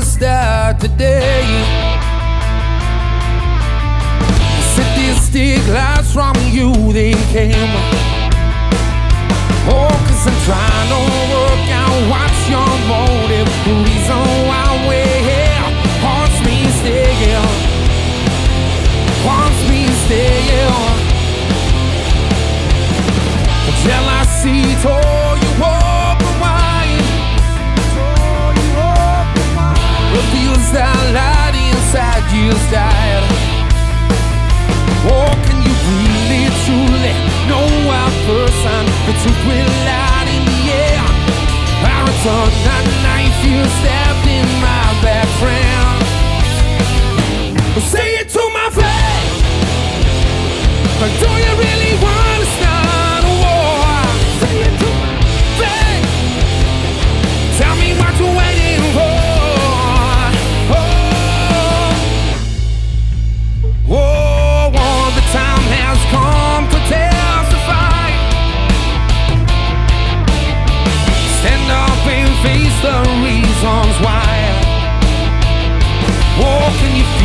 gonna start today Sadistic lies from you, they came. Oh, cause I'm trying to work out what's your motive. The reason why we're here haunts me still Haunts me still truth will out in the air. I return that knife you stabbed in my back, friend. Say it to my face. But do you really? the reasons why. Walking you